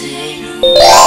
Ready?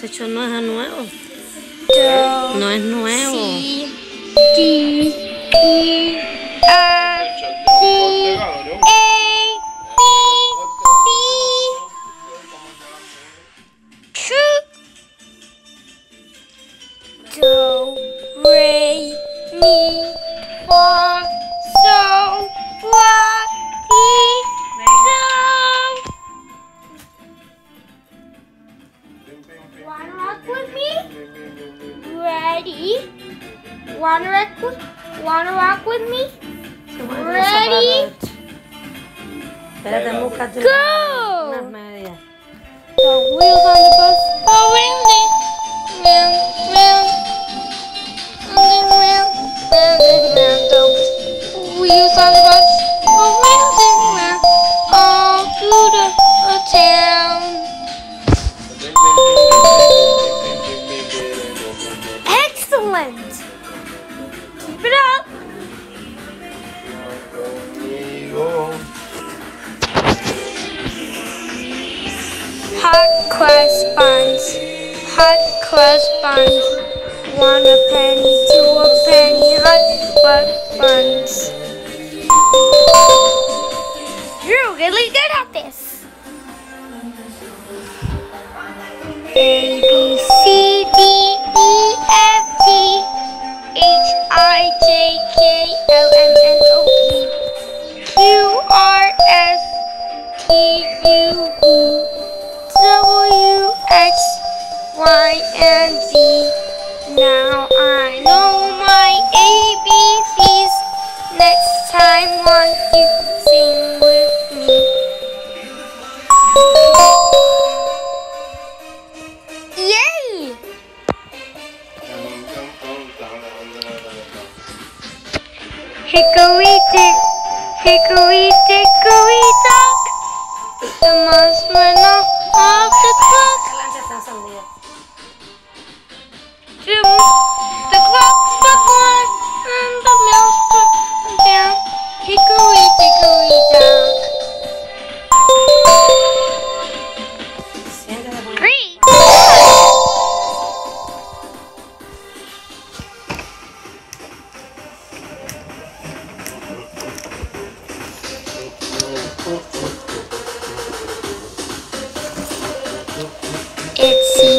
Ese hecho no es nuevo. No es nuevo. C, D, E, Wanna rock with, wanna rock with me? Ready? Espérate, Go! unas medias. The wheels on the bus buns. One a penny, two a penny, hot cross buns. You're really good at this. A Hickory dick, hickory dickory dock. The mouse went off Itsy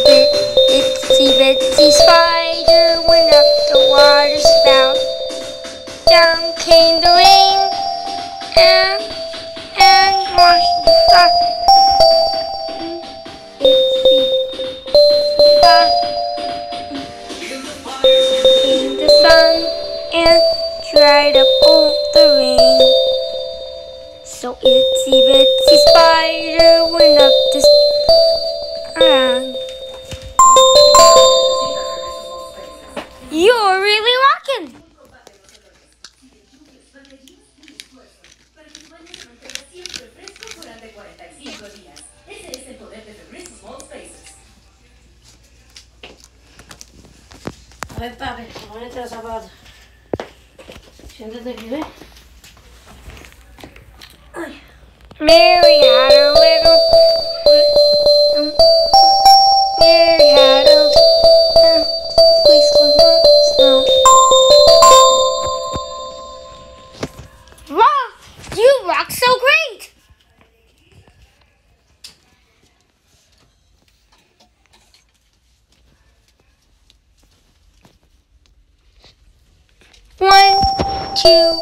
bit, itsy bitsy spider went up the water spout. Down came the rain and and washed the spot in the sun and dried up all the rain. Itsy bitsy spider went up the around. You're really rocking. A ver, papi, ponete los zapatos. Siéntate aquí, ¿ves? Mary had a little. Mary had a you rock so great! One, two,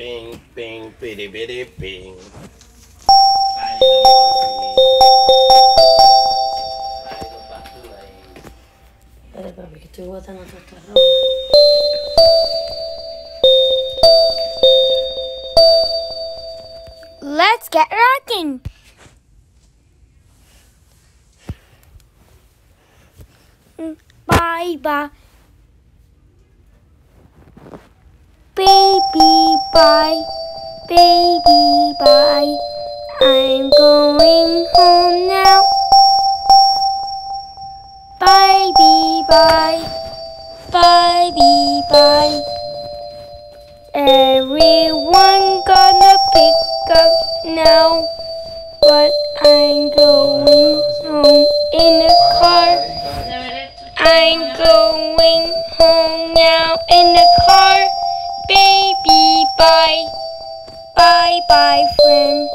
Bing, bing, bitty, bitty, bing. Tayo Tayo patulay. Dale, papi, que estoy botando toda esta ropa. Let's get rocking. Mm, Bye bye. Baby bye. Baby bye. I'm going home now. Bye bye bye. Bye bye bye. Everyone gonna pick up now, but I'm going home in a car. I'm going home now in a car. Bye. Bye bye, friend.